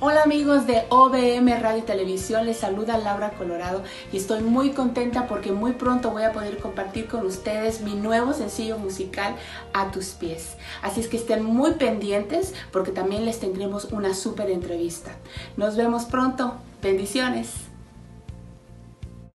Hola amigos de OBM Radio y Televisión, les saluda Laura Colorado y estoy muy contenta porque muy pronto voy a poder compartir con ustedes mi nuevo sencillo musical A tus pies. Así es que estén muy pendientes porque también les tendremos una súper entrevista. Nos vemos pronto. Bendiciones.